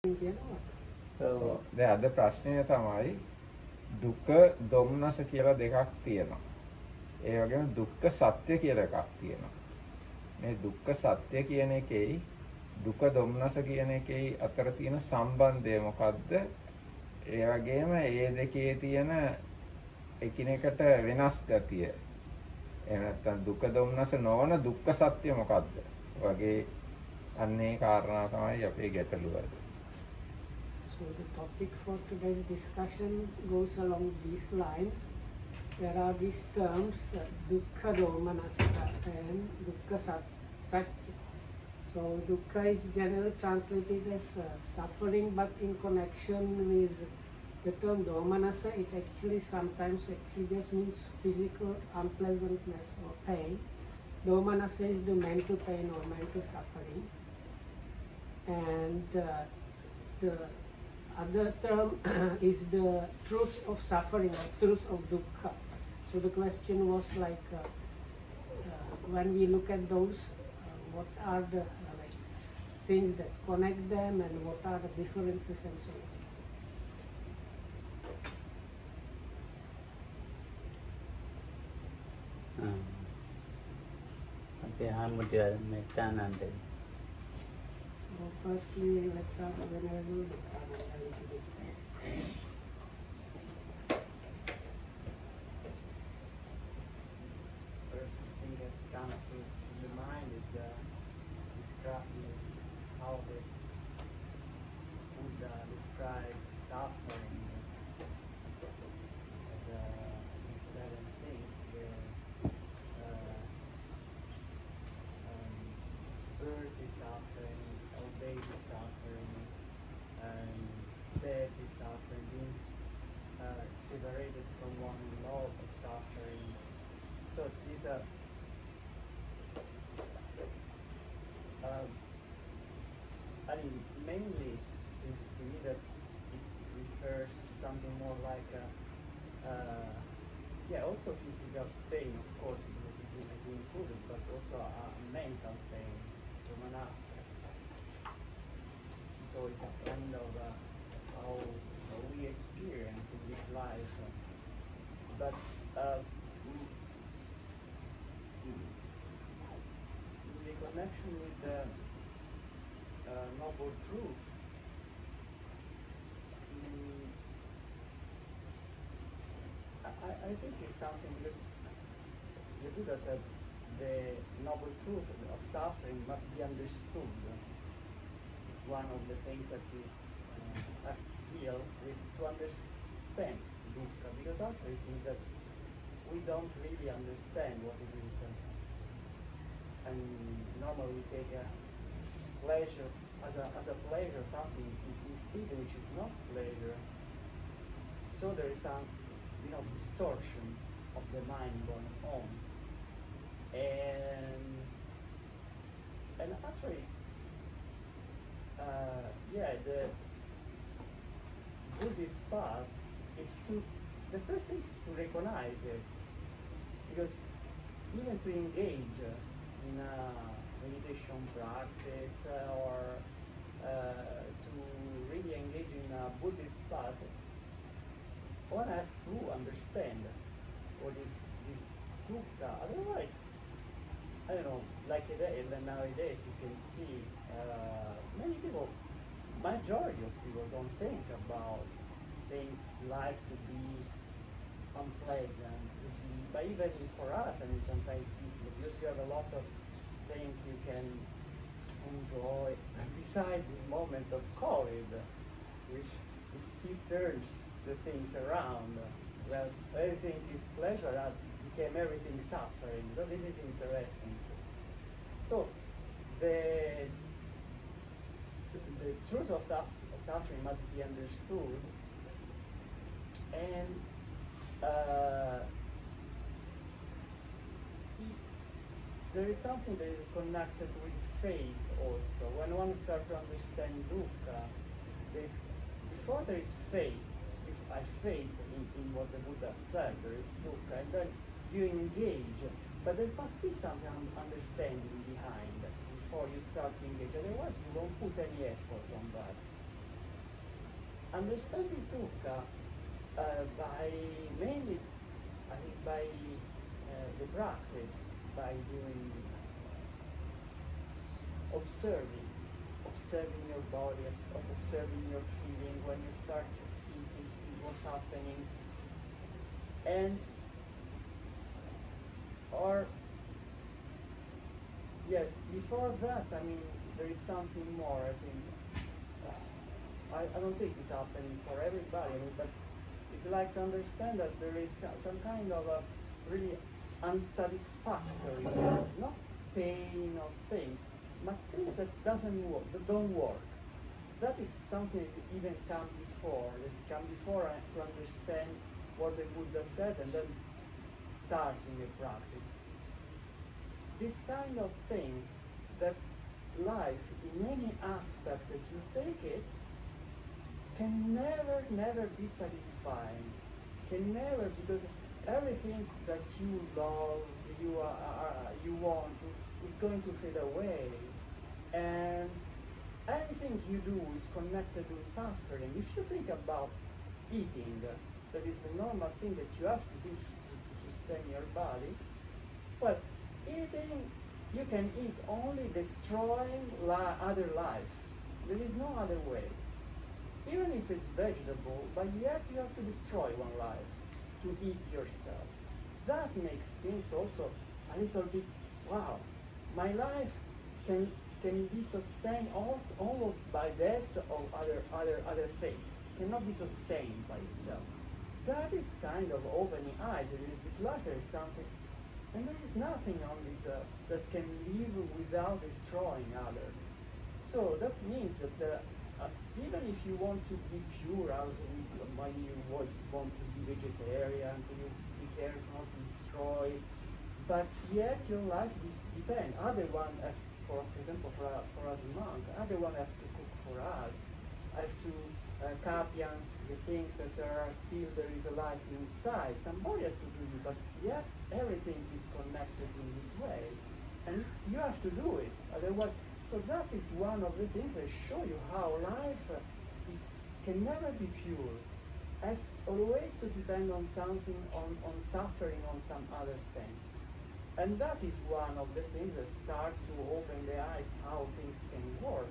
කියනවා. දැන් අද ප්‍රශ්නය තමයි දුක දුම්නස කියලා දෙකක් තියෙනවා. ඒ වගේම දුක්ඛ සත්‍ය කියලා එකක් තියෙනවා. මේ දුක්ඛ සත්‍ය කියන එකේයි දුක දුම්නස කියන එකේයි අතර තියෙන සම්බන්ධය මොකද්ද? ඒ වගේම ඒ දෙකේ තියෙන එකිනෙකට වෙනස් ගතිය. එහෙම නැත්නම් දුක දුම්නස නොවන දුක්ඛ සත්‍ය මොකද්ද? වගේ අන්නේ කාරණා තමයි අපේ ගැටලුව. So the topic for today's discussion goes along these lines. There are these terms, dukkha domanassa and dukkha satya. So dukkha is generally translated as uh, suffering, but in connection with the term domanassa, it actually sometimes actually just means physical unpleasantness or pain. Domanassa is the mental pain or mental suffering. And uh, the other term is the truth of suffering or truth of dukkha. So the question was like, uh, uh, when we look at those, uh, what are the like things that connect them and what are the differences and so on. Um, okay, I'm well, firstly, let's start with Venerable. First thing that comes to, to the mind is the describing how the Buddha described suffering as uh, seven things where uh, um, birth is suffering, old age is suffering, and death is suffering, being uh, separated from one love is suffering. So these are um, I mean, mainly seems to me that it refers to something more like a, uh, yeah, also physical pain, of course, is included, but also a mental pain, domanassa. So it's a kind of how, we experience in this life. But uh, the connection with the uh, noble truth. mm, I, I- I think it's something because the Buddha said the noble truth of suffering must be understood. It's one of the things that we uh, have to deal with to understand dukkha because actually it seems that we don't really understand what it is. uh, and normally we take a pleasure as a, as a pleasure something instead which is not pleasure. So there is some you know distortion of the mind going on. And and actually uh, yeah the Buddhist path is to the first thing is to recognize it because even to engage in a meditation practice or uh, to really engage in a Buddhist path, one has to understand what is this dukkha. Otherwise, I don't know, like today, and nowadays you can see uh, many people, majority of people don't think about think life to be unpleasant, but even for us, I mean, sometimes because you have a lot of things you can enjoy. And besides this moment of COVID, which still turns the things around. Well, everything is pleasure, that became everything suffering. So this is interesting. So the the truth of that suffering must be understood and uh, there is something that is connected with faith also. When one starts to understand dukkha, there's, before there is faith, if I faith in, in what the Buddha said, there is dukkha, and then you engage, but there must be some un- understanding behind before you start to engage. Otherwise, you won't put any effort on that. understanding dukkha uh, by mainly, I think, by uh, the practice, by doing observing, observing your body, ob- observing your feeling when you start to see, to see what's happening, and or yeah, before that, I mean, there is something more. I think I, I don't think it's happening for everybody, I mean, but it's like to understand that there is some kind of a really unsatisfactoriness, not pain or things, but things that doesn't work, that don't work. That is something that even come before, that come before uh, to understand what the Buddha said and then starting the practice. This kind of thing that lies in any aspect that you take it can never, never be satisfying. Can never because everything that you love, you are- you want, is going to fade away, and anything you do is connected with suffering. If you think about eating, that is the normal thing that you have to do sustain your body. But eating, you can eat only destroying li- other life. There is no other way even if it's vegetable, but yet you have to destroy one life to eat yourself. That makes things also a little bit wow. My life can can be sustained all, almost by death or other other other things. Cannot be sustained by itself. That is kind of opening eyes. There is this life, is something and there is nothing on this earth that can live without destroying others. So that means that uh, even if you want to be pure, as when you want, to be vegetarian, you careful not to destroy, but yet your life de- depends. Other one, have, for example, for, for us a monk, other one have to cook for us, have to uh, the things that there are still there is a life inside. Somebody has to do it, but yet everything is connected in this way, and you have to do it. Otherwise, so that is one of the things I show you how life is can never be pure, as always to depend on something, on, on suffering, on some other thing. And that is one of the things that start to open the eyes how things can work.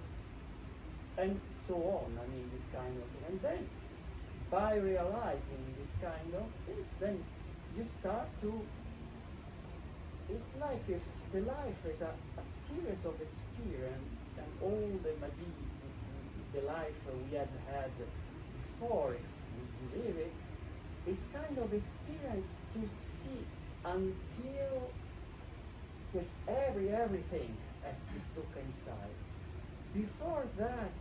And so on, I mean, this kind of thing. And then, by realizing this kind of things, then you start to it's like if the life is a, a series of experience and all the maybe the life we had had before, if we believe it, is kind of experience to see until that every everything has this look inside. Before that,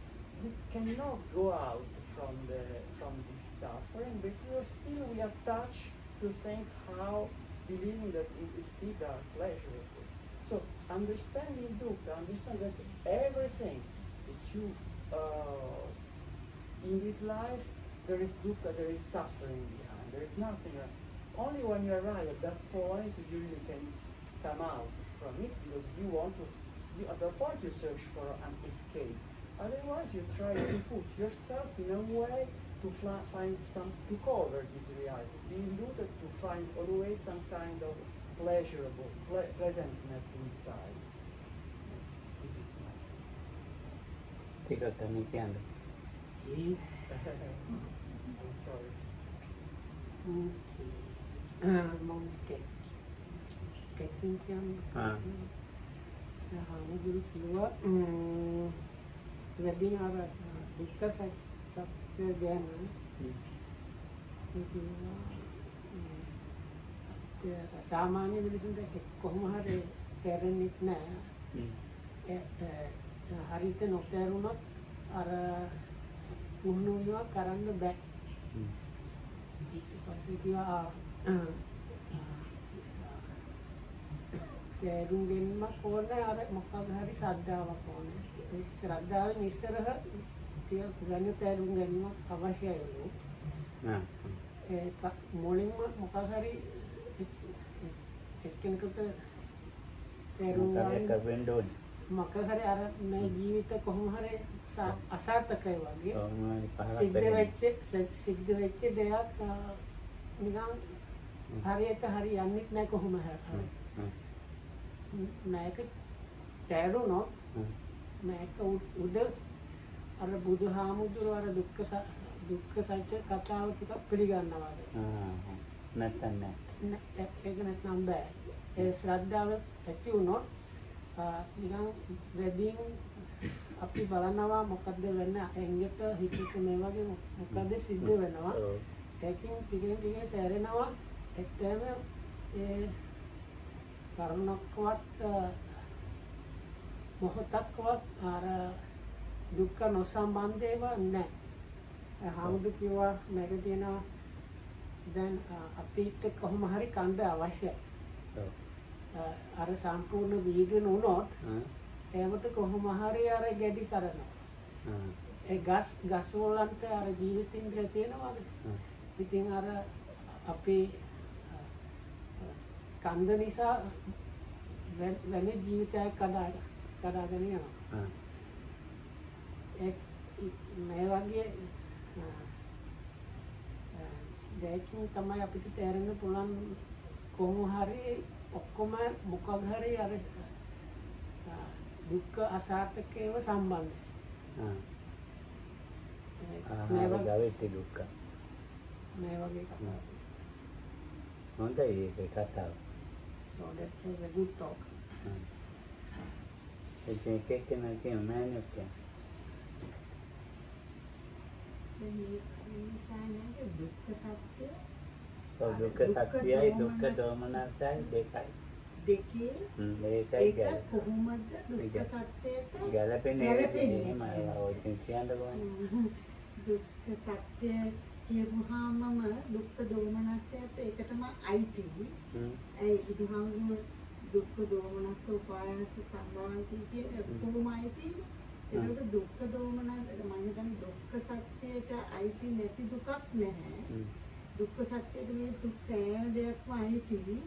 we cannot go out from the from this suffering because still we attach to think how believing that it is still are pleasure. So understanding dukkha, understand that everything that you uh, in this life there is dukkha, there is suffering behind, there is nothing. Only when you arrive at that point you really can come out from it because you want to. You, at that point you search for an escape. Otherwise, you try to put yourself in a way to find some to cover this reality, being rooted to find always some kind of pleasurable ple pleasantness inside. This is nice. Ti lo sto minchiando. I'm sorry. Okay. Monkey. Che ti chiamo? Ah. Ah, වැඩි අර දුක්ඛ සත්‍ය ගැන සාමාන්‍ය මිනිසුන්ට කොහොම හරි තේරෙන්නේ නැහැ හරියට නොතේරුණොත් අර පුහුණුව කරන්න බෑ ඊට පස්සේ කිව්වා තේරුම් ගැනීමක් ඕනේ අර මොකක්ද හරි ශ්‍රද්ධාවක් ඕනේ. ඒ ශ්‍රද්ධාවෙන් ඉස්සරහ ටිකක් ගන්න තේරුම් ගැනීමක් අවශ්‍යයි ආ. ඒ ක- මුලින්ම මොකක් හරි එක්කෙනෙකුට තේරුම් මොකක් ගන්න වෙන්න ඕනේ. මොක හරි අර මේ ජීවිත කොහොම හරි අසාර්ථකයි වගේ සිද්ධ. වෙච්ච සිද්ධ වෙච්ච දෙයක් නිකන් හරියට හරි යන්නෙත් නැහැ කොහොම හරි නායක තෑරුණොත් මේක උඩ අර බුදු හාමුදුරුව අර දුක්ක දුක්ක සත්‍ය කතාව ටික පිළිගන්නවාද නැත්තන්න ඒක නැත්නම් බෑ. ඒ ශ්‍රද්ධාව ඇති වුණොත් නිකන් වැඩින් අපි බලනවා මොකක්ද වෙන්න ඇඟට හිතට මේ වගේ මොකක්ද සිද්ධ වෙනවා. ඒකින් ටිකෙන් ටිකේ තැරෙනවා. එක්කම ඒ කරුණක්වත් මොහොතක්වත් අර දුක්ඛ නොසම්බන්ධේව නැහැ. හාමුදුරු කිව්වා මේක තියෙනවා දැන් අපිට කොහොම හරි කන්ද අවශ්‍යයි. අර සම්පූර්ණ වීගන වුණොත් ඒකට කොහොම හරි අර ගැඩි කරනවා. ඒ ගස් ගස් වලන්ට අර ජීවිතින්ද්‍රිය තියෙනවාද? ඉතින් අර අපේ කන්ද නිසා වෙන ජීවිතයක් කඩා කඩාගෙන යනවා. මේ වගේ දෙයකින් තමයි අපිට තේරෙන්න පුළුවන් කොහොම හරි ඔක්කොම මොකක් හරි අර දුක්ඛ අසාර්ථකේව සම්බන්ධයි. මේ වගේ දුක්ඛ. මේ වගේ කතා. හොඳයි ඒක කතාව. So this is a good talk. Nice. Okay, can I get a man up there? तो दुख के साक्षी आहे दुःख दोमनाचा आहे देखाय देखाय गेला पे नेले पे नाही मला आवडते दुःख सत्य සත්‍ය කියපුවාමම දුක්ඛ දෝමනසයට ඒකටම අයිති. ඒ බුදුහාමුදුරුවෝ දුක්ඛ දෝමනස්ස උපායස සම්භාවන්ති කියන ඔක්කොම අයිති. ඒකට දුක්ඛ දෝමනස මම හිතන්නේ දුක්ඛ සත්‍යයට අයිති නැති දුකක් නැහැ. දුක්ඛ සත්‍යයට මේ දුක් සෑම දෙයක්ම අයිති.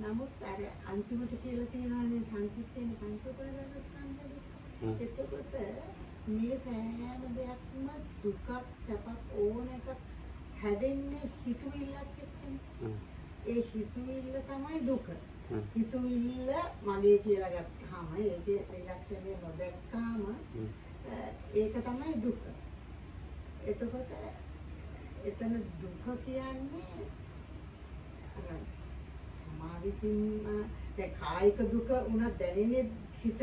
නමුත් අර අන්තිමට කියලා තියෙනවානේ සංකීර්තන පංච උපාදානස්කන්ධය. හ්ම්. එතකොට මේ සෑම දෙයක්ම දුකක් සැපක් ඕන එකක් හැදෙන්නේ හිතුවිල්ලක් එක්කනේ. ඒ හිතුවිල්ල තමයි දුක. හිතුවිල්ල මගේ කියලා ගත්තාම ඒකේ ත්‍රිලක්ෂණය නොදැක්කාම ඒක තමයි දුක. එතකොට එතන දුක කියන්නේ සමාධිකින් දැන් කායික දුක උනත් දැනෙන්නේ හිතට.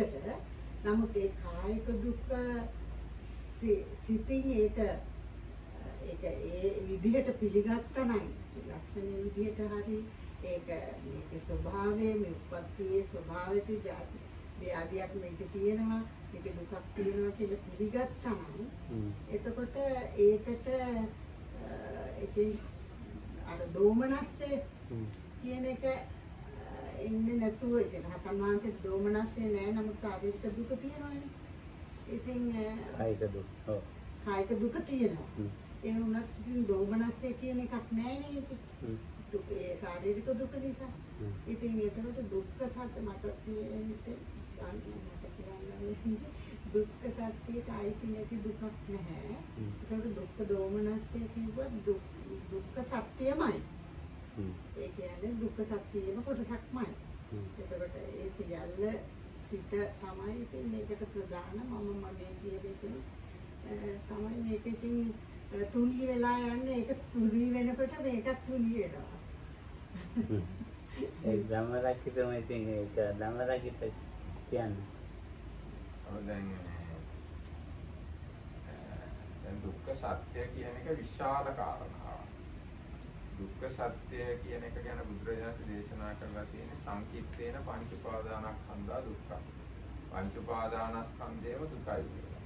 නමුත් ඒ කායික දුක සිතින් ඒක ඒක ඒ විදිහට පිළිගත්තා නම් ලක්ෂණ විදිහට හරි ඒක මේකේ ස්වභාවය මේ උප්පත්තියේ ස්වභාවයට ජාති ව්‍යාධියක් මේක තියෙනවා මේක දුකක් තියෙනවා කියලා පිළිගත්තා නම්. එතකොට ඒකට අ, ඒකේ අර දෝමනස්සේ. කියන එක එන්නේ නැතුව ඒක රහතන් වහන්සේ දෝමනස්සේ නෑ නමුත් ශාරීරික දුක තියෙනවානේ. ඉතින් කායික දුක්. ඔව්. කායික දුක තියෙනවා. ඒ වුණත් ඉතින් දෝමනස්සේ කියන එකක් ඒක. හ්ම්. දුක ඒ ශාරීරික දුක නිසා. ඉතින් ඒකට දුක්ඛ සත්‍ය මට දුක්ඛ සත්‍යයට අයිති නැති දුකක් නැහැ. ඒකට දුක්ඛ දෝමනස්සේ කිව්වත් දුක්- දුක්ඛ සත්‍යමයි. හ්ම්. ඒ කියන්නේ දුක්ඛ සත්‍යයේම කොටසක්මයි. එතකොට ඒ සියල්ල සිත තමයි ඉතින් මේකට ප්‍රධාන මම මගේ කියන එක තමයි මේක ඉතින් තුනී වෙලා යන්නේ ඒක තුනී වෙනකොට මේකත් තුනී වෙනවා. ඒ ධම්මරක්කිතම ඉතින් ඒක ධම්මරක්කිත කියන්නේ. ඔය දැන් දැන් දුක්ඛ සත්‍ය කියන එක විශාල කාරණාවක්. දුක්ඛ සත්‍ය කියන එක ගැන බුදුරජාණන් දේශනා කරලා තියෙන සංකීර්තේන පංච උපාදානස්කන්ධා දුක්ඛ. පංච උපාදානස්කන්ධේව දුකයි කියලා.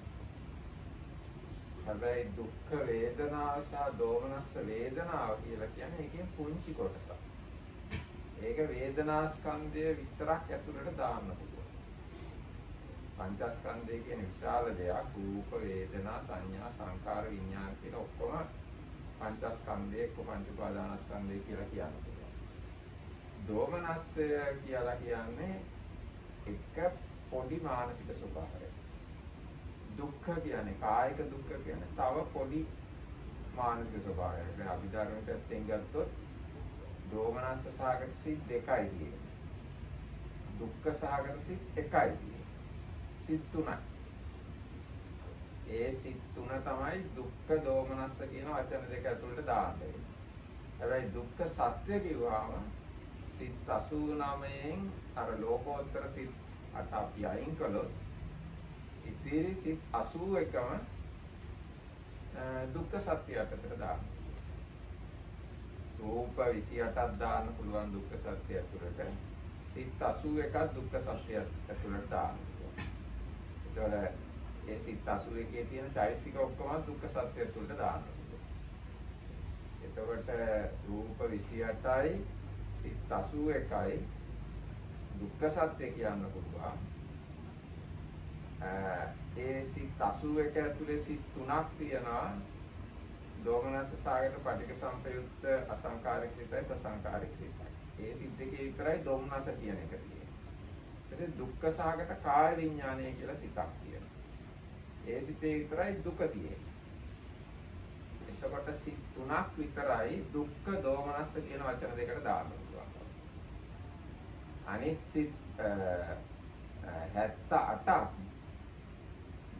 හැබැයි දුක්ඛ වේදනාව සහ දෝමනස්ස වේදනාව කියලා කියන්නේ ඒකේ පුංචි කොටසක්. ඒක වේදනාස්කන්ධය විතරක් ඇතුළට දාන්න පුළුවන්. පංචස්කන්ධය කියන විශාල දෙයක් රූප වේදනා සංඥා සංකාර විඥාන කියන ඔක්කොම පංචස්කන්ධය එක්ක පංච උපාදානස්කන්ධය කියලා කියන්න පුළුවන්. දෝමනස්සය කියලා කියන්නේ එක පොඩි මානසික ස්වභාවය. දුක්ඛ කියන්නේ කායික දුක්ඛ කියන්නේ තව පොඩි මානසික ස්වභාවයක්. දැන් අභිධර්මයේ පැත්තෙන් ගත්තොත් දෝමනස්ස සාගත සිත් දෙකයි තියෙන්නේ. දුක්ඛ සාගත සිත් එකයි තියෙන්නේ. සිත් තුනයි. ඒ සිත් තුන තමයි දුක්ඛ දෝමනස්ස කියන වචන දෙක ඇතුළට දාන්නේ. හැබැයි දුක්ඛ සත්‍ය කිව්වම සිත් 89න් අර ලෝකෝත්තර සිත් අට අපි අයින් කළොත් ඉතිරි සිත් 81ම දුක්ඛ සත්‍ය යටතට දාන්න. රූප 28ක් දාන්න පුළුවන් දුක්ඛ සත්‍ය ඇතුළට. සිත් 81ක් දුක්ඛ සත්‍ය ඇතුළට දාන්න. ඒතකොට ඒ සිත් 81 තියෙන චෛතසික ඔක්කොම දුක්ඛ සත්‍ය ඇතුළට දාන්න. එතකොට රූප 28යි සිත් 81යි දුක්ඛ සත්‍ය කියන්න පුළුවන්. ඒ සිත් 81 ඇතුලේ සිත් තුනක් තියෙනවා. දෝමනස සාගත පටික සම්පයුක්ත අසංකාරික සිතයි සසංකාරික සිතයි. ඒ සිත් දෙකේ විතරයි දෝමනස කියන එක තියෙන්නේ. ඊට දුක්ඛ සාගත කාය විඥානය කියලා සිතක් තියෙනවා. ඒ සිතේ විතරයි දුක තියෙන්නේ. එතකොට සිත් තුනක් විතරයි දුක්ඛ දෝමනස්ස කියන වචන දෙකට දාන්න පුළුවන්. අනිත් සිත් 78ක්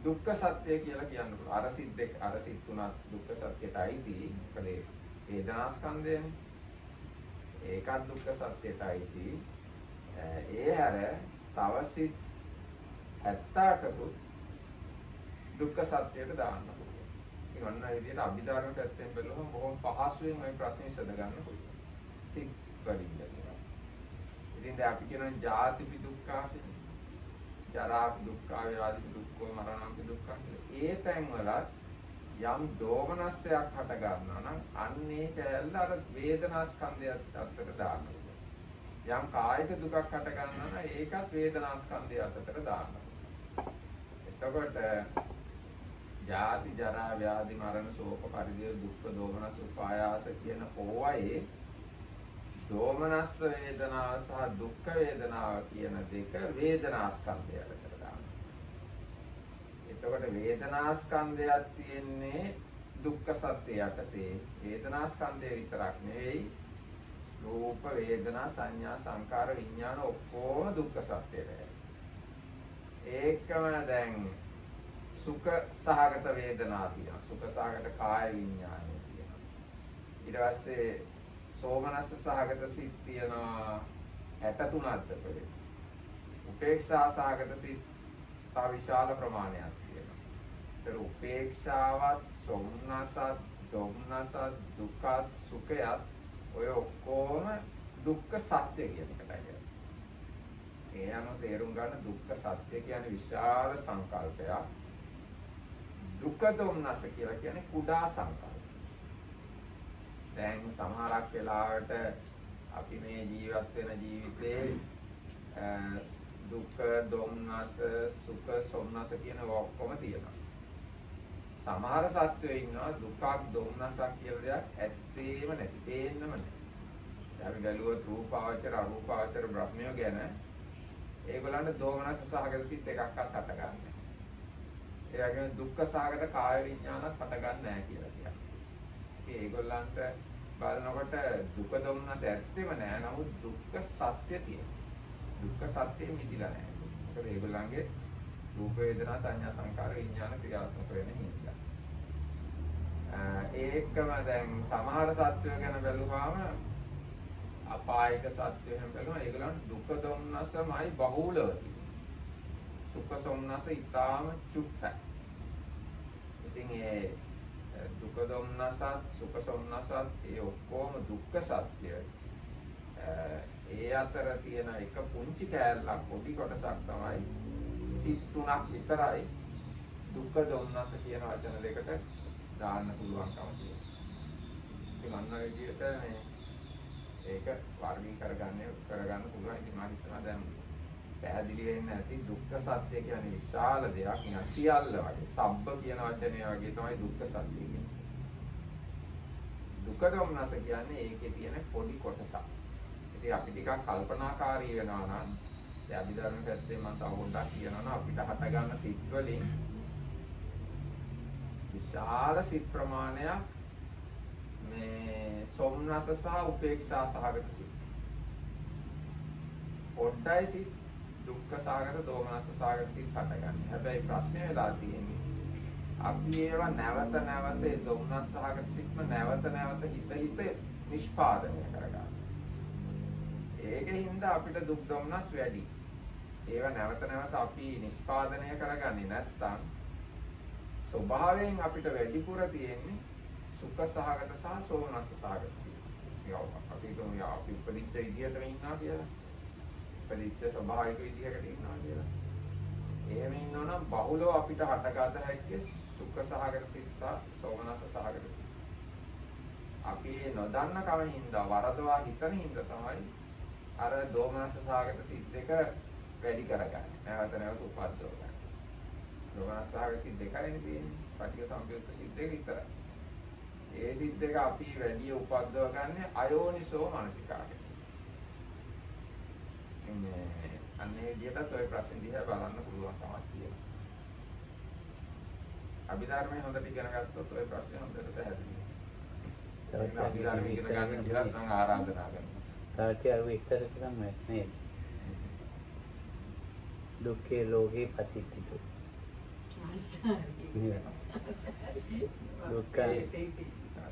දුක්ඛ සත්‍ය කියලා කියන්න පුළුවන්. අර සිත් දෙක අර සිත් තුනක් දුක්ඛ සත්‍යයටයි මොකද වේදනාස්කන්ධයනේ. ඒකත් දුක්ඛ සත්‍යයටයි ඒ හැර තව සිත් 78කුත් දුක්ඛ සත්‍යයට දාන්න පුළුවන්. ඉතින් ඔන්න ඒ විදිහට අභිධර්ම පැත්තෙන් බැලුවම බොහොම පහසුවෙන් මේ ප්‍රශ්නේ විසඳ ගන්න පුළුවන්. සිත් වලින් කියලා. ඉතින් දැන් අපි කියනවා ජාතිපි දුක්ඛා කියලා. ජරා දුක්ඛ ව්‍යාධි දුක්ඛ මරණ දුක්ඛ ඒ තැන් වලත් යම් දෝමනස්සයක් හට ගන්නවා නම් අන්නේ කැලල අර වේදනා ස්කන්ධයත් අතර දානවා. යම් කායික දුකක් හට ගන්නවා නම් ඒකත් වේදනා ස්කන්ධය අතර දානවා. එතකොට ජාති ජරා ව්‍යාධි මරණ ශෝක පරිදේව දුක්ඛ දෝමනස් උපායාස කියන පොවයේ දෝමනස්ස වේදනාව සහ දුක්ඛ වේදනාව කියන දෙක වේදනා ස්කන්ධයට කරගන්නවා. එතකොට වේදනා ස්කන්ධයක් තියෙන්නේ දුක්ඛ සත්‍ය යටතේ. වේදනා ස්කන්ධය විතරක් නෙවෙයි රූප වේදනා සංඥා සංකාර විඥාන ඔක්කොම දුක්ඛ සත්‍යයයි. ඒකම දැන් සුඛ සහගත වේදනා තියෙනවා. සුඛ සහගත කාය විඥානය තියෙනවා. ඊට පස්සේ සෝමනස්ස සහගත සිත් තියෙනවා 63ක් දෙපළේ. උපේක්ෂා සහගත සිත් තව විශාල ප්‍රමාණයක් තියෙනවා. ඒතර උපේක්ෂාවත් සෝමනසත් දොම්නසත් දුක්ඛත් සුඛයත් ඔය ඔක්කොම දුක්ඛ සත්‍ය කියන එකටයි. ඒ අනුව තේරුම් ගන්න දුක්ඛ සත්‍ය කියන්නේ විශාල සංකල්පයක්. දුක්ඛ දොම්නස කියලා කියන්නේ කුඩා සංකල්ප. දැන් සමහරක් වෙලාවට අපි මේ ජීවත් වෙන ජීවිතේ දුක, දුම්නස, සුඛ, සොම්නස කියන ඔක්කොම තියෙනවා. සමහර සත්වයෝ ඉන්නවා දුකක්, දුම්නසක් කියලා දෙයක් ඇත්තේම නැති, පේන්නම නැහැ. අපි බැලුවොත් රූපාවචර, අරූපාවචර බ්‍රහ්මයෝ ගැන ඒගොල්ලන්ට දෝමනස සහගත සිත් එකක්වත් හට ගන්න. ඒ වගේම දුක්ඛ සහගත කාය විඥානත් හට ගන්න නැහැ කියලා කියනවා. ඒගොල්ලන්ට බලනකොට දුක දුන්නස ඇත්තෙම නෑ. නමුත් දුක්ඛ සත්‍ය තියෙනවා. දුක්ඛ සත්‍යෙ මිදිලා නෑ. මොකද ඒගොල්ලන්ගේ රූප වේදනා සංඥා සංකාර විඥාන ක්‍රියාත්මක වෙන හින්දා. ඒකම දැන් සමහර සත්වයෝ ගැන බැලුවාම අපායක සත්වයෝ ගැන බැලුවා ඒගොල්ලන් දුක දුන්නසමයි බහුලව සුඛ සොම්නස ඊටාම චුට්ටයි. ඉතින් ඒ දුක දුන්නසත් සුඛ සොම්නසත් ඒ ඔක්කොම දුක්ඛ සත්‍යයි. ඒ අතර තියෙන එක පුංචි කෑල්ලක් පොඩි කොටසක් තමයි සිත් තුනක් විතරයි දුක්ඛ දුන්නස කියන වචන දෙකට දාන්න පුළුවන්කම තියෙනවා. ඉතින් අන්න ඒ විදිහට මේ ඒක වර්ගී කරගන්න කරගන්න පුළුවන්. ඉතින් මම හිතනවා දැන් පැහැදිලි වෙන්න ඇති දුක්ඛ සත්‍ය කියන්නේ විශාල දෙයක් නේ. සියල්ල වගේ. සබ්බ කියන වචනය වගේ තමයි දුක්ඛ සත්‍ය කියන්නේ. දුක දොම්නස කියන්නේ ඒකේ තියෙන පොඩි කොටසක්. ඉතින් අපි ටිකක් කල්පනාකාරී වෙනවා නම් ඒ අභිධර්ම පැත්තේ මම තව පොඩ්ඩක් කියනවා අපිට හට ගන්න සිත් වලින් විශාල සිත් ප්‍රමාණයක් මේ සොම්නස සහ උපේක්ෂා සහගත සිත්. පොඩ්ඩයි සිත් දුක්ඛ සහගත දෝමනස සහගත සිත් හටගන්නේ. හැබැයි ප්‍රශ්නේ වෙලා තියෙන්නේ අපි ඒවා නැවත නැවත ඒ දෝමනස් සහගත සිත්ම නැවත නැවත හිත හිත නිෂ්පාදනය කරගන්න. ඒකෙන් අපිට දුක් දෝමනස් වැඩි. ඒවා නැවත නැවත අපි නිෂ්පාදනය කරගන්නේ නැත්නම් ස්වභාවයෙන් අපිට වැඩිපුර තියෙන්නේ සුඛ සහගත සහ සෝමනස්ස සහගත සිත්. අපි හිතමු අපි උපදිච්ච විදිහටම ඉන්නවා කියලා. උපදිච්ච ස්වභාවික විදිහකට ඉන්නවා කියලා. එහෙම ඉන්නවනම් බහුලව අපිට හටගත හැක්කේ සුඛ සහගත සිත් සහ සෝමනස්ස සහගත සිත්. අපි නොදන්න කම හින්දා වරදවා හිතන හින්දා තමයි අර දෝමනස්ස සහගත සිත් දෙක වැඩි කරගන්නේ. නැවත නැවත උපද්දව ගන්න. දෝමනස්ස සහගත සිත් දෙකයි තියෙන්නේ. පටික සම්පයුක්ත සිත් දෙක විතරයි. ඒ සිත් දෙක අපි වැඩි උපද්දව ගන්න අයෝනිසෝ මානසිකාරය. ඉන්නේ අන්නේ විදිහට ඔය ප්‍රශ්න දිහා බලන්න පුළුවන් කමක් තියෙනවා. අභිධර්මයේ හොඳට ඉගෙන ගත්තොත් ඔය ප්‍රශ්නේ හොඳට පැහැදිලි. ඒක අභිධර්මයේ ඉගෙන ගන්න කියලා මම ආරාධනා කරනවා. තාටි අර විස්තර කරන්න නේද? දුක්ඛේ ලෝකේ පතිත්තිතු. දුක්ඛ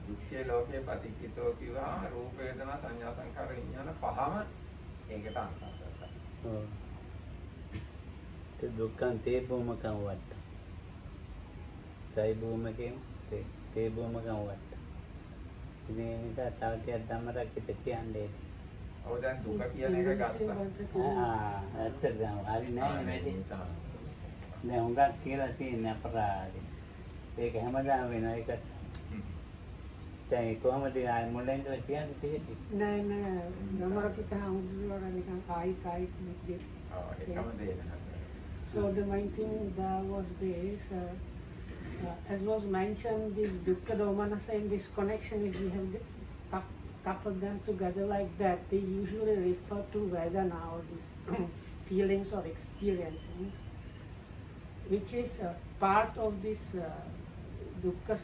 දුක්ඛේ ලෝකේ පටිච්චිතෝ කිව්වා රූප වේදනා සංඥා සංකාර විඥාන පහම ඒකට අන්තර්ගතයි. ඒ දුක්ඛං තේ භූමකං වට. සයි භූමකෙන් තේ තේ භූමකං වට. ඉතින් ඒ නිසා තව ටිකක් ධම්මරක්කිත කියන්නේ. ඔව් දැන් දුක කියන එක ගත්තා. ආ ඇත්තටම හරි නෑ නේද? දැන් උඟක් කියලා තියෙන අපරාධ. ඒක හැමදාම වෙන එක So the main thing that was this, uh, uh, as was mentioned, this dukkha domanassa and this connection, if we have coupled them together like that, they usually refer to vedana or these feelings or experiences, which is a part of this dukkha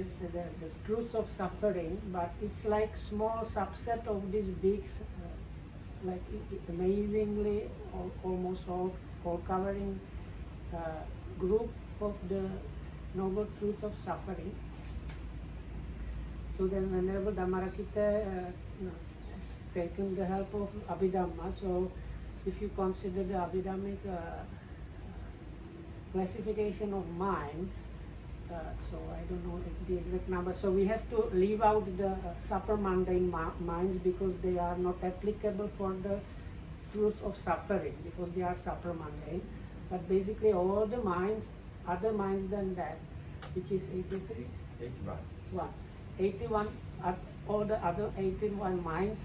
is the, the truth of suffering, but it's like small subset of this big, uh, like amazingly al- almost all, all covering uh, group of the noble truth of suffering. So then Venerable Dhammarakita uh, has taken the help of Abhidhamma. So if you consider the Abhidhammic uh, classification of minds, so I don't know the, the exact number. So we have to leave out the uh, supramundane ma- minds because they are not applicable for the truth of suffering because they are supramundane. But basically all the minds, other minds than that, which is 83, H1. one. 81, uh, all the other 81 minds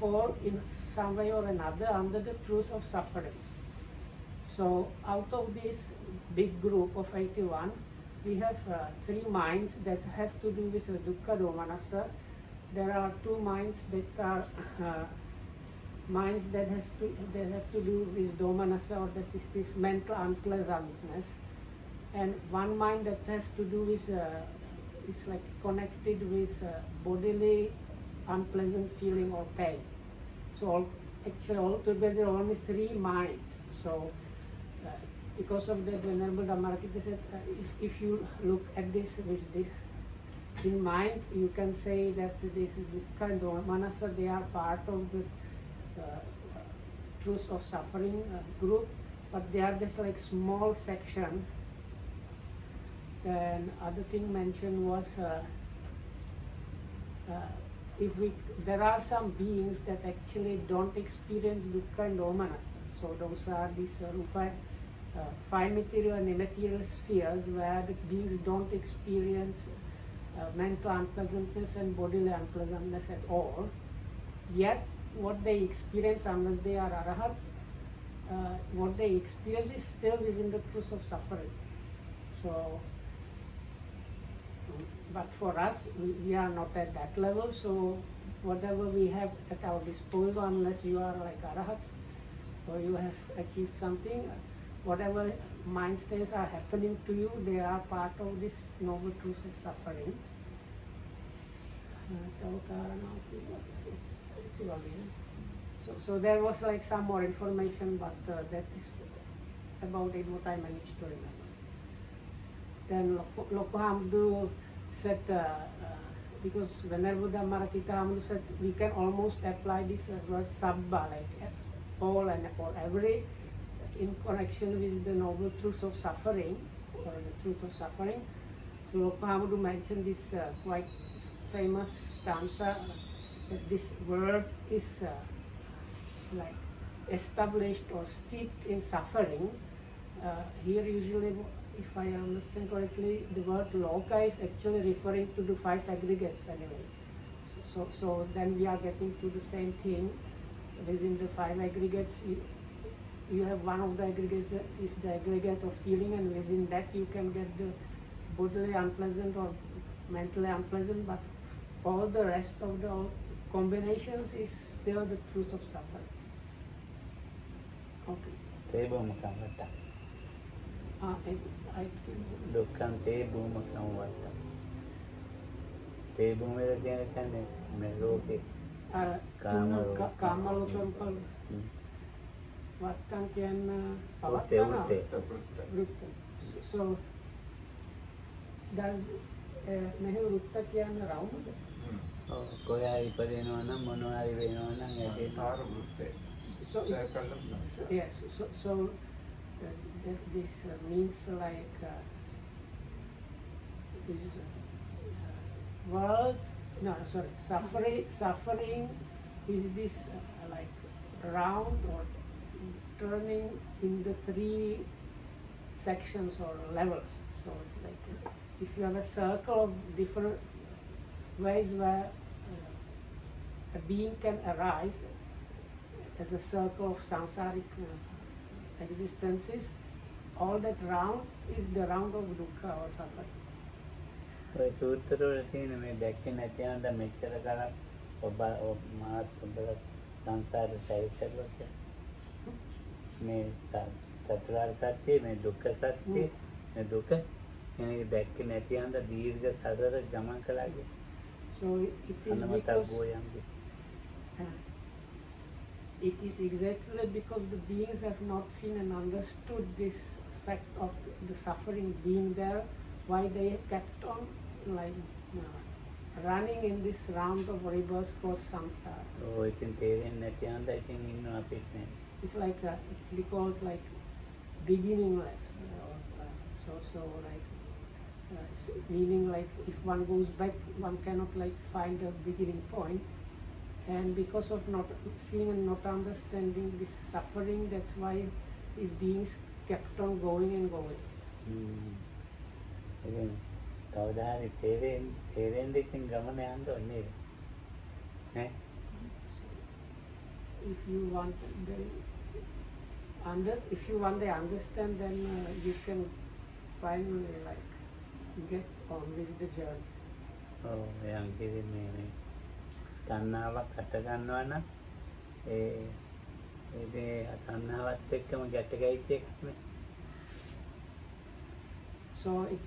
fall in some way or another under the truth of suffering. So out of this big group of 81, we have uh, three minds that have to do with uh, dukkha domanassa. There are two minds that are uh, minds that has to that have to do with domanassa or that is this mental unpleasantness, and one mind that has to do with uh, is like connected with uh, bodily unpleasant feeling or pain. So all, actually altogether only three minds. So because of that, Venerable Dhammarakita said, uh, if, if you look at this with this in mind, you can say that this dukkha and manasa, they are part of the uh, truth of suffering uh, group, but they are just like small section. And other thing mentioned was uh, uh, if we there are some beings that actually don't experience dukkha and domanassa. So those are these uh, rupa, uh, five material and immaterial spheres where the beings don't experience uh, mental unpleasantness and bodily unpleasantness at all. Yet what they experience unless they are arahats, uh, what they experience is still within the truth of suffering. So but for us, we, we are not at that level, so whatever we have at our disposal, unless you are like arahats, or you have achieved something, whatever mind states are happening to you, they are part of this noble truth of suffering. Uh, so, so there was like some more information, but uh, that is about it what I managed to remember. Then Lokohamdu said, uh, uh, because whenever the Maratitahamdu said, we can almost apply this word sabba, like all and all, every in connection with the noble truth of suffering, or the truth of suffering. So Lokohamdu mentioned this uh, quite famous stanza that this word is uh, like established or steeped in suffering. Uh, here usually, if I understand correctly, the word loka is actually referring to the five aggregates anyway. So, so then we are getting to the same thing. Within the five aggregates, you have one of the aggregates is the aggregate of feeling and within that you can get the bodily unpleasant or mentally unpleasant but all the rest of the combinations is still the truth of suffering. Okay. Te bhumakam. Ah, I, I, Dukkham te bhumakam vata. Te bhumakam vata ne roke. Kamalotam. Kamalo- කාමලෝකම් හ්ම්. වත්තන් කියන්න උත්තේ උත්තේ. වෘත්ත. So, දැන් මෙහි වෘත්ත කියන්න රවුමද? ඔව් කොහේ හරි ඉපදිනවා නම් මොනවා හරි වෙනවා නම් ඒකේ සාර වෘත්තේ. So, it- Circle of life. so- yes, so, so uh, that this uh, means like uh, this is a uh, world, no, sorry, suffering, suffering is this uh, like round or turning in the three sections or levels. So it's like uh, if you have a circle of different ways where uh, a being can arise as a circle of samsaric uh, existences, all that round is the round of dukkha or suffering. ඔය සූත්‍රවල තියෙන මේ දැක්කේ නැති යනද මෙච්චර කරක් ඔබ ඔබ මාත් ඔබලා සංසාරයට ඇවිත් මේ मैं तकरार करते मैं दुख करते मैं दुख எனக்கு தெக்கு நெத்தியாந்த தீர்க்க சதர கமன் கலாகி அந்த மத்தா போயாந்து It is exactly because the beings have not seen and understood this fact of the suffering being there, why they have kept on like uh, running in this round of reverse course samsara. Oh, it I think in didn't understand. I think in know a bit. It's like uh, it's be called like beginningless. Uh, uh, so so like uh, s- meaning like if one goes back, one cannot like find a beginning point. And because of not seeing and not understanding this suffering, that's why these beings kept on going and going. හ්ම්. ඉතින් කවදා හරි තේරෙන් තේරෙන්න ඉතින් ගමන යන්න ඕනේ නේද? නේ? If you want the under, if you want to understand, then uh, you can finally like get on with the journey. ඔව් යම් කිසි මේ මේ තණ්හාවක් හට ගන්නවා නම් ඒ ඒ තණ්හාවත් එක්කම ගැට ගැහිච්ච එකක් නේ. So it,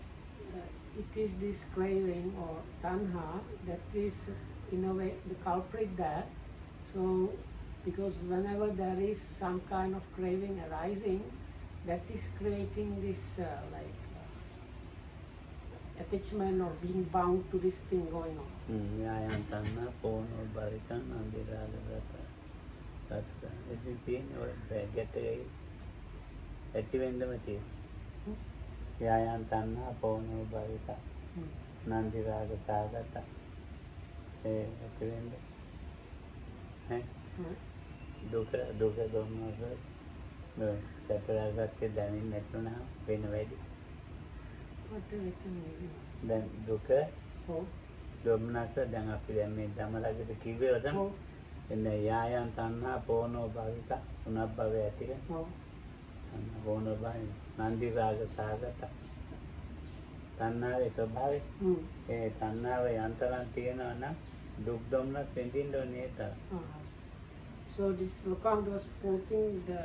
uh, it is this craving or tanha that is in a way the culprit there. So because whenever there is some kind of craving arising, that is creating this uh, like uh, attachment or being bound to this thing going on. ನ್ಯಾಯಾಂತನ phone ಬರಿತ ನಂದಿರ ಅಲ್ಲದ ರಥ ಇದ್ದೀನಿ ಜೊತೆಗೆ දුක දුක දොමස චතුරාර්ය දැනෙන්නේ නැතුණා වෙන වැඩි. දැන් දුක දොමනස දැන් අපි දැන් මේ ධමලකට කිව්වේ වදන් එන්න යායන් තණ්හා පොනෝ භාවික උනබ් භව ඇතික. ඔව්. අන්න පොනෝ භාවි නන්දි රාග සාගත. තණ්හාවේ ස්වභාවය. ඒ තණ්හාව යන්තරන් තියෙනවා නම් දුක් දොමනස් වෙඳින්න ඕනේ තරම්. So this Lockhart was quoting the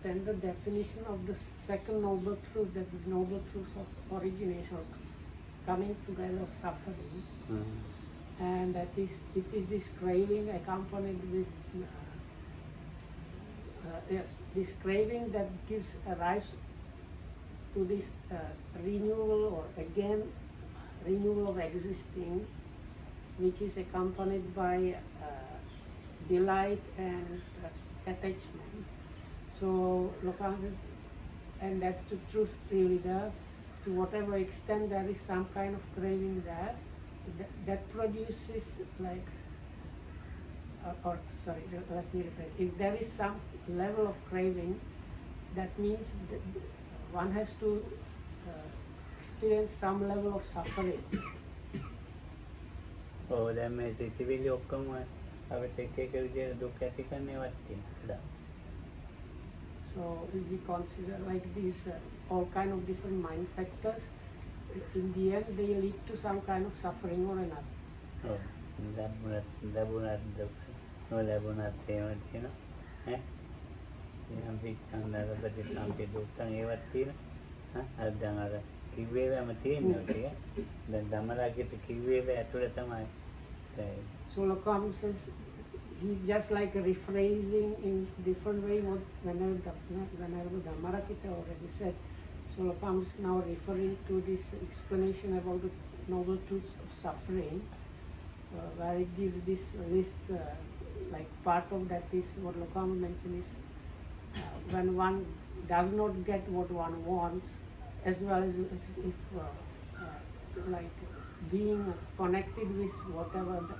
standard definition of the second noble truth, that's the noble truth of origination, or coming together of suffering. Mm. And that is, it is this craving accompanied with, uh, uh, yes, this craving that gives a rise to this uh, renewal or again renewal of existing, which is accompanied by uh, delight and uh, attachment. So Lokan's, and that's the truth uh, really there. To whatever extent there is some kind of craving there, that, that produces like, or, or sorry, let me rephrase. If there is some level of craving, that means that one has to uh, experience some level of suffering. Oh, that mày thì TV liệu không. අපිට එක එක විදිහට දුක් ඇති කරන්නේවත් තියෙනවා. So if we consider like these uh, all kind of different mind factors, in the end they lead to some kind of suffering or another. ඔව්. ලැබුණත් ලැබුණත් දුක් නොලැබුණත් ඒවා තියෙනවා. ඈ යම් පිටංගල ප්‍රතිසම්පි දුක්ඛං ඒවත් තියෙනවා. හා අර දැන් අර කිව්වේවම තියෙනවා ටික. දැන් ධම්මරාගිත කිව්වේව ඇතුළේ තමයි. ඒ So Lakam says he's just like rephrasing in different way what whenever Dhammarakita already said. So Lakam is now referring to this explanation about the noble truths of suffering, uh, where it gives this list, uh, like part of that is what Lakam mentioned is uh, when one does not get what one wants, as well as if uh, uh, like being connected with whatever the,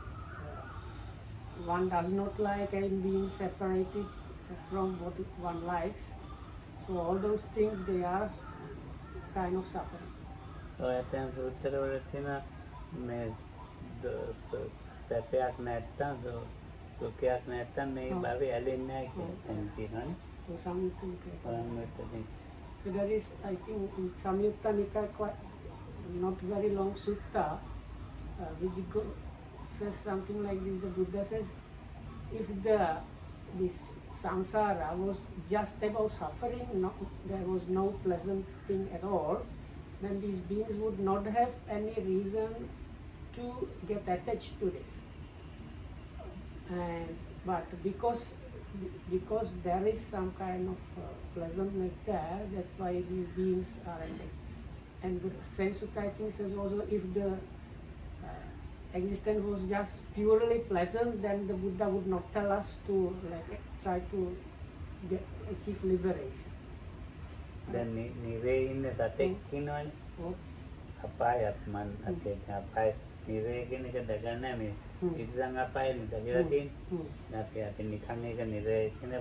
one does not like and being separated from what one likes. So all those things, they are kind of suffering. So ettem fölkerülhetine, mert tepeák mertem, szokják mertem, még bávé elénnek értem kihani. So Samyutta So there is, I think, in Samyutta Nikaya, not very long sutta, uh, which says something like this. The Buddha says, if the this samsara was just about suffering, no, there was no pleasant thing at all, then these beings would not have any reason to get attached to this. And but because because there is some kind of uh, pleasantness there, that's why these beings are attached. And the same sutta I think says also if the existence was just purely pleasant, then the Buddha would not tell us to like try to get, achieve liberation. දැන් නි- නිරේ ඉන්න සතෙක් ඉන්නවනේ. Oh, අපායත් මන් අතේ අපාය නිරේ කියන එක දගන්නේ නැහැ මේ හ්ම්. ඉතින් අපාය නිදලා තියෙන්නේ. hmm, අපි අපි නිකන් එක නිරේ කියන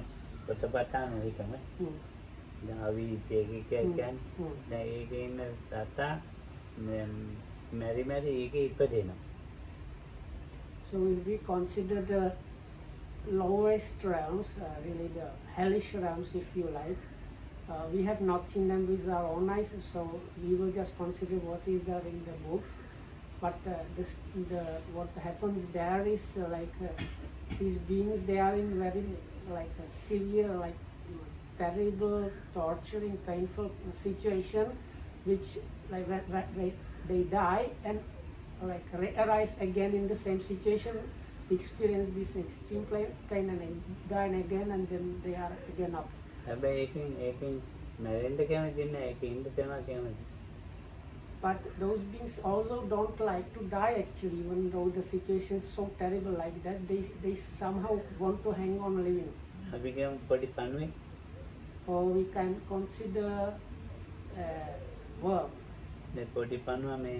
පොතපතන එකම hmm, දැන් අවීචයේ hmm, කියන්නේ hmm. දැන් ඒකේ ඉන්න සතා දැන් මෙරි මෙරි ඒකේ ඉපදෙනවා. So if we consider the lowest realms, uh, really the hellish realms, if you like, uh, we have not seen them with our own eyes, so we will just consider what is there in the books. But uh, this, the what happens there is uh, like uh, these beings they are in very like a severe, like terrible, torturing, painful situation, which like they, they die and like re- arise again in the same situation, experience this extreme pain, pain and then die again, and then they are again up. හැබැයි ඒකෙන් ඒකෙන් මැරෙන්න කැමති නැහැ ඒක ඉන්න තමයි කැමති. But those beings also don't like to die actually, even though the situation is so terrible like that, they, they somehow want to hang on living. අපි කියමු පොඩි පණුවේ Or we can consider uh, worm. දැන් පොඩි පණුවා මේ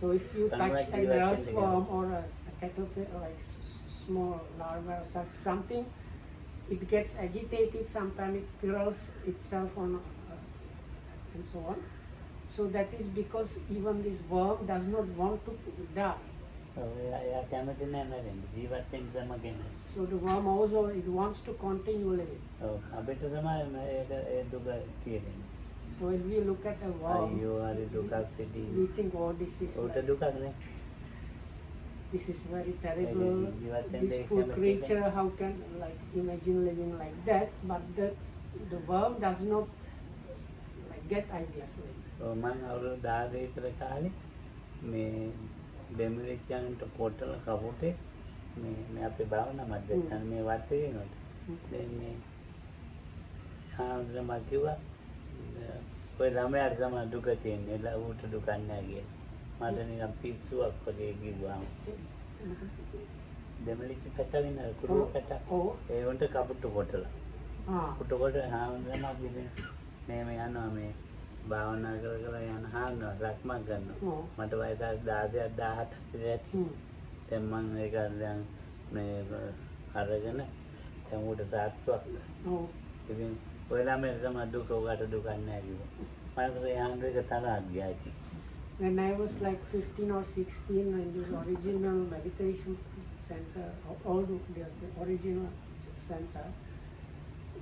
So if you touch a grass worm or a, a caterpillar or a small larva or such, something, it gets agitated, sometimes it curls itself on uh, and so on. So that is because even this worm does not want to die. So the worm also it wants to continue. Oh, when we look at the wall, Ayun, ari dugag we think, oh, this is, Oh, dugag na. this is very terrible. This poor creature, how can, like, imagine living like that? But the, the worm does not, like, get ideas like So man ಅವರು ದಾಗ ಇತರ ಕಾಲಿ ಮೇ ಬೆಮರೆ ಚಾನ್ to portal kabote May May આપે ભાવના માં દેતા ඔය ළමයාට තමයි දුක තියෙන්නේ. එලා ඌට දුක නැහැ කියලා. මට නිකන් පිස්සුවක් වගේ කිව්වාම දෙමළෙච්ච පැටවින කුරු පැට ඒ උන්ට කපුටු කොටලා. ah, කුටකොට හාමුදුරනක් ඉතින් මේ මේ යනවා මේ භාවනා කර කර යන හාමුදුරුවෝ ලක්මක් ගන්නවා මට වයස 16ක් 17ක් විතර ඇති. දැන් මම ඒක දැන් මේ අරගෙන දැන් උඩ සාත්තුවක්. oh, ඉතින් When I was like 15 or 16, when this original meditation center, all the, the, the original center,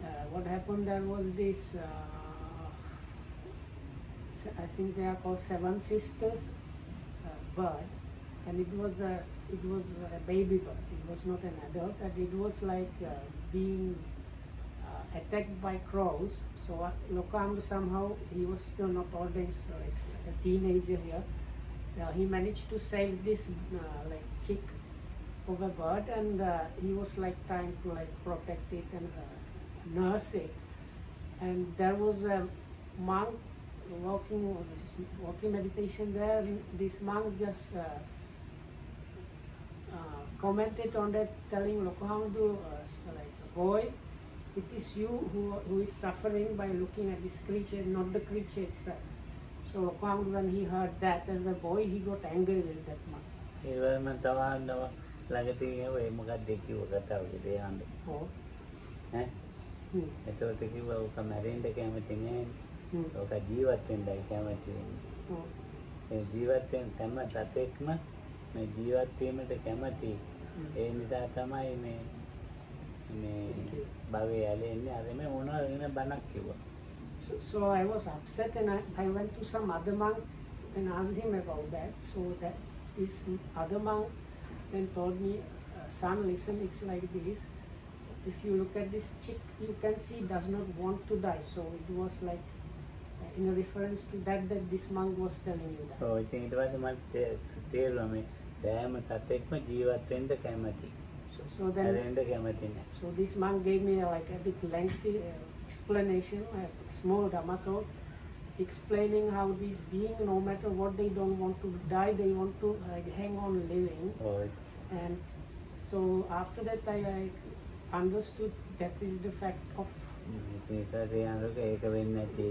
uh, what happened there was this, uh, I think they are called Seven Sisters uh, bird, and it was a it was a baby bird. It was not an adult, and it was like uh, being attacked by crows. So Lokam somehow he was still not ordained, so it's like a teenager here. Uh, he managed to save this uh, like chick of a bird, and uh, he was like trying to like protect it and uh, nurse it. And there was a monk walking walking meditation there. This monk just. Uh, uh, commented on that, telling uh, s- like, boy, it is you who, who is suffering by looking at this creature, not the creature itself. So Lokohamdu, when he heard that as a boy, he got angry with that monk. ඒ වගේම තව අහනවා ළඟදී ඔය මොකක්ද කිව්ව කතාවද ඒ හන්ද Oh, ඈ එතකොට කිව්වා ඕක මැරෙන්න කැමති නෑ ඕක ජීවත් වෙන්නයි කැමති වෙන්නේ. oh, ඒ ජීවත් වෙන හැම සතෙක්ම මේ ජීවත් වීමට කැමති. ඒ නිසා තමයි මේ මේ භවයේ ඇලෙන්නේ අර මේ මොනවා වෙන බණක් කිව්වා So, so I was upset and I, I went to some other monk and asked him about that. So that this other monk then told me, uh, son, listen, it's like this. If you look at this chick, you can see it does not want to die. So it was like uh, in reference to that that this monk was telling you that. ඔව් ඉතින් ඊට පස්සේ මට තේ- තේරුණා මේ සෑම සතෙක්ම ජීවත් වෙන්න කැමති So then, so this man gave me like a bit lengthy uh, explanation, a small talk, explaining how these beings, no matter what they don't want to die, they want to like, hang on living. Right. And so after that, I, understood that is the fact of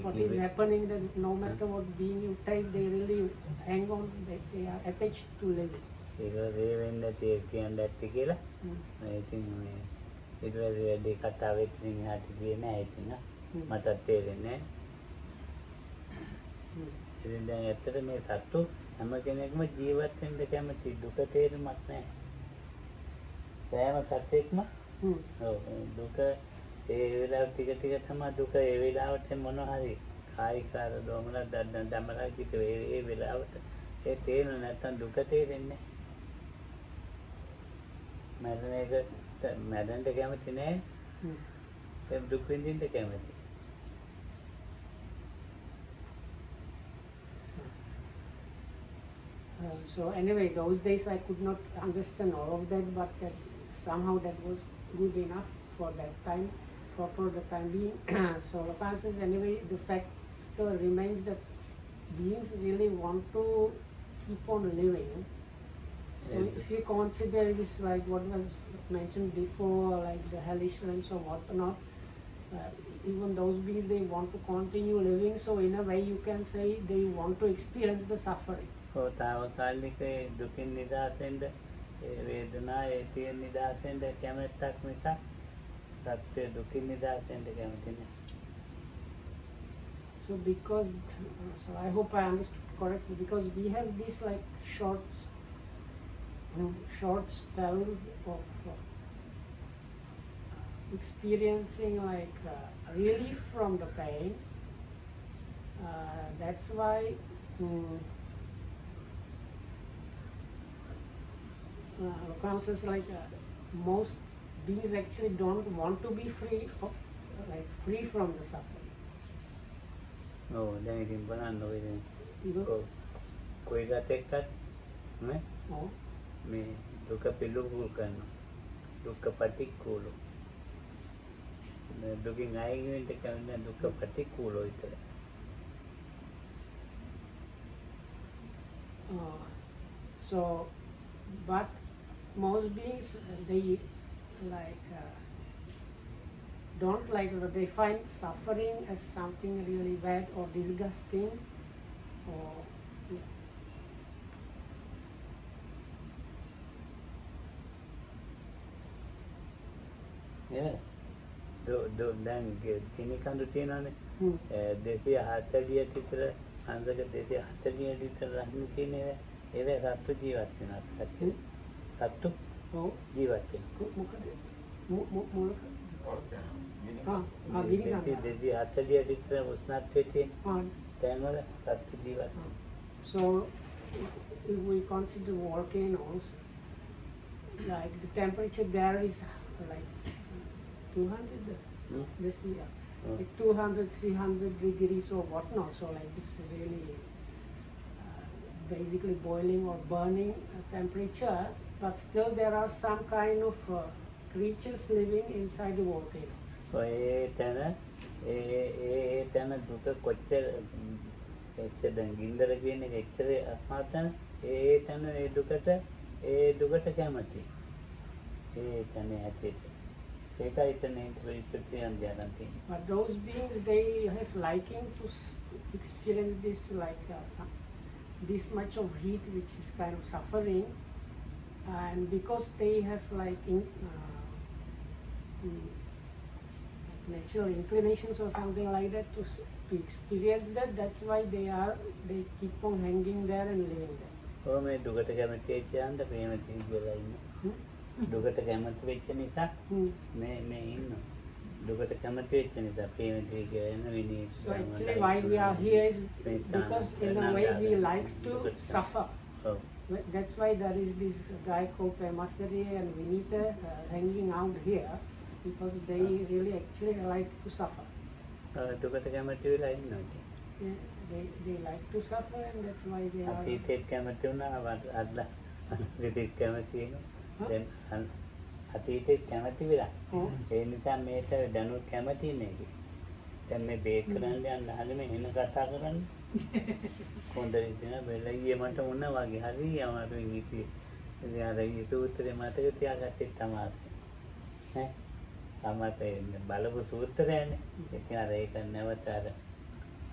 what is happening that no matter what being you take, they really hang on, they are attached to living. ඒක ඒ වෙන්නේ ඒක කියන්න ඇත්ති කියලා. මම ඉතින් මේ ඊට පස්සේ වැඩි කතාව එතනින් එහාට ගියේ නෑ ඉතින්. මටත් තේරෙන්නේ නෑ. ඉතින් දැන් ඇත්තට මේ සත්තු හැම කෙනෙක්ම ජීවත් වෙන්න කැමති දුක තේරුමක් නැහැ. සෑම. ඔව් දුක ඒ වෙලාව ටික ටික තමයි දුක ඒ වෙලාවට මොන හරි කායිකාර දෝමන දඩන දමලා කිත ඒ ඒ වෙලාවට ඒ තේරෙන්නේ නැත්තම් දුක තේරෙන්නේ නැහැ. මරණ එක මරන්න කැමති නැහැ Mm. ඒ දුක් විඳින්න කැමති. Uh, so anyway, those days I could not understand all of that, but that somehow that was good enough for that time, for, for the time being. so Lacan says anyway, the fact still remains that beings really want to keep on living. So and if you consider this like what was mentioned before, like the hellish realms or whatnot, uh, even those beings they want to continue living. So in a way you can say they want to experience the suffering. So because, uh, so I hope I understood correctly, because we have these like short you short spells of uh, experiencing like uh, relief from the pain. Uh, that's why um, uh, causes like uh, most beings actually don't want to be free of like free from the suffering. Oh, then it is banana. Go. Go. Go. Go. Go. Go. Go. Go. Uh, so, but most beings, uh, they like, uh, don't like, they find suffering as something really bad or disgusting or yeah. Do, do, then తినికందు తినని దేసి ఆచర్య చిత్ర అందుక దేసి ఆచర్య చిత్ర రహన్ తినే ఏవే సత్తు జీవత్తిన సత్తు సత్తు జీవత్తిన దేసి ఆచర్య చిత్ర ఉస్నాత్తే తే తేమల సత్తు జీవత్తిన so if we consider volcanoes like the temperature there is like 200 hmm? this year. Hmm. Like 200, 300 degrees or whatnot. So like this really uh, basically boiling or burning temperature. But still there are some kind of uh, creatures living inside the volcano. So tana duka kochche ekche dangindara kiyane ekche atmata e tana තැන ඒ දුකට ඒ දුකට කැමති ඒ තැන හැටියට ඒකයි එතන interpretation Dayan තියෙන්නේ But those beings, they have liking to s- experience this like uh, uh, this much of heat, which is kind of suffering, and because they have like in, uh, mm, natural inclinations or something like that to s- to experience that. That's why they are they keep on hanging there and living there. ඔය මේ දුකට කැමති වෙච්ච යන්ද ප්‍රේමති කියලා ඉන්නේ Hmm? දුකට කැමති වෙච්ච නිසා Hmm. මේ මේ ඉන්නවා දුකට කැමති වෙච්ච නිසා ප්‍රේමති කියන විනී So actually, why we are here is because in a way we like to suffer. ඔව් Well, That's why there is this guy called Pemasari and Vinita uh, hanging out here because they really actually like to suffer. ඔව්, දුකට කැමති වෙලා ඉන්නවා ඉතින් Yeah, they, they like to suffer and that's why they are. අතීතෙත් කැමති වුණා අද අතීතෙත් කැමති වෙනවා දැන් අතීතෙත් කැමති වෙලා. ඒ නිසා මේක දැනුත් කැමති මේක දැන් මේ බේක් කරන්න යන්න හදන මේ එන කතා කරන්නේ. කොන්දර ඉතින් බෙල්ල ඊයේ මට වුණා වගේ හරි අමාරුයි හිටියේ ඉතින් අර උත්තරේ මතක තියාගත්තේ තමයි ඈ? අමතේ බලපු සූත්‍රයනේ. ඉතින් අර ඒක නැවත අර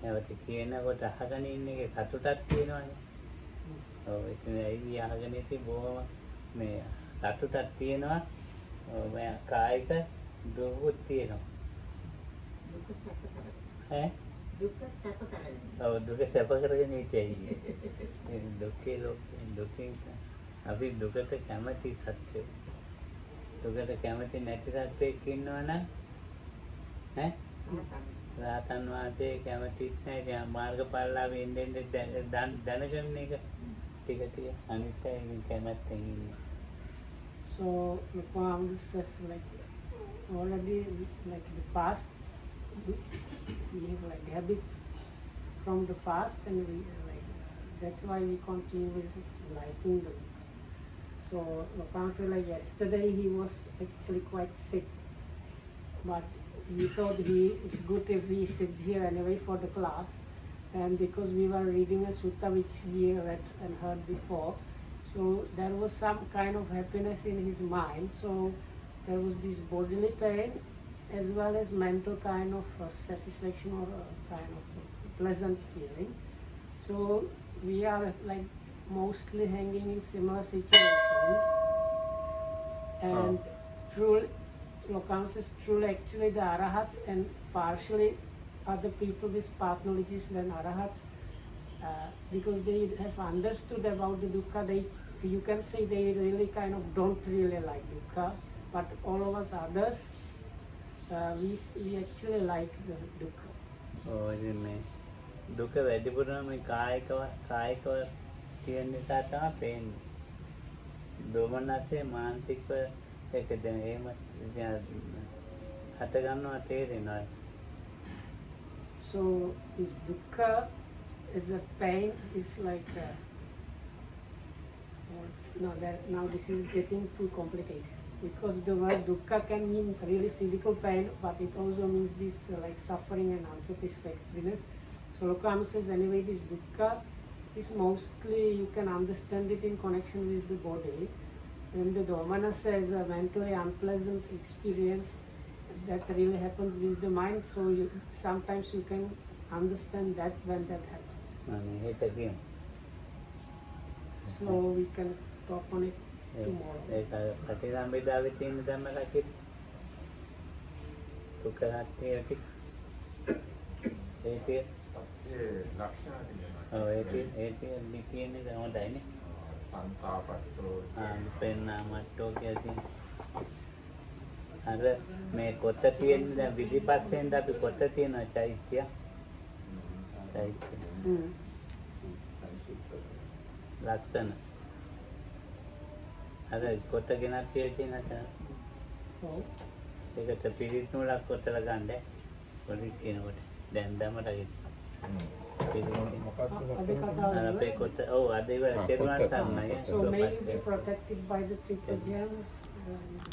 නැවත කියනකොට අහගෙන ඉන්න එකේ සතුටක් තියෙනවනේ. ඔව් ඉතින් ඇයි අහගෙන ඉති බොහොම මේ සතුටක් තියෙනවා. මේ කායික දුකුත් තියෙනවා. දුක සැප කරගන්න. ඈ? දුක සැප කරගන්න. ඔව් දුක සැප කරගෙන ඒ දුකේ ලෝකේ දුකින් අපි දුකට කැමති සත්‍යය දුකට කැමති නැති සත්‍යයක් ඉන්නවනම් ඈ? රාතන් වහන්සේ. කැමතිත් නැහැ. මාර්ගඵලලාභ එන්නේ එන්නේ දැන- දැනගන්න එක. ටික ටික. අනිත් අය කැමැත්තෙන් ඉන්නේ so the poem says like already like the past, we we have like habit from the past and we like that's why we continue with liking them. So like yesterday he was actually quite sick, but he thought he it's good if he sits here anyway for the class, and because we were reading a sutta which he read and heard before, so there was some kind of happiness in his mind. So there was this bodily pain as well as mental kind of uh, satisfaction or uh, kind of pleasant feeling. So we are like mostly hanging in similar situations. And truly, Lokam says truly actually the arahats and partially other people with path knowledges than arahats uh, because they have understood about the dukkha, they you can say they really kind of don't really like dukkha, but all of us others, uh, we we actually like the dukkha. ඔව් ඉතින් මේ දුක වැඩිපුරම මේ කායිකව කායිකව තියෙන නිසා තමයි පේන්නේ දෝමනසේ මානසිකව ඒක දැන් එහෙම හට ගන්නවා තේරෙනවා. So is dukkha is a pain is like a, no that now this is getting too complicated because the word dukkha can mean really physical pain but it also means this uh, like suffering and unsatisfactoriness. So Lokanu says anyway this dukkha is mostly you can understand it in connection with the body. And the domanassa a mentally unpleasant experience that really happens with the mind. So you, sometimes you can understand that when that happens. So we can talk on it tomorrow. ඒක කටේ සම්බෙදාවේ තියෙන ධර්ම කටේ දුක හත්තේ ඇති ඒකේ ලක්ෂණ තියෙනවා. ඔව් ඒකේ ඒකේ ලිපියන්නේ දැන් හොඳයිනේ. සංකාපට්ඨෝ පෙන්නාමට්ඨෝ කියලා අර මේ කොට තියෙන දැන් විදිපස්සෙන් අපි කොට තියෙන චෛත්‍ය චෛත්‍ය ලක්ෂණ. අර කොත ගෙනත් කියලා තියෙන ඒකට පිරිත් නූලක් කොතල ගන්න. පොඩි කියනකොට. දැන් දමට පිරිත් මොකක්ද අද සත්‍යය? කතාව අර අපේ කොත ඔව් අද ඉවර ආ, තෙරුවන්. සරණයි. So may you be protected by the triple gems. and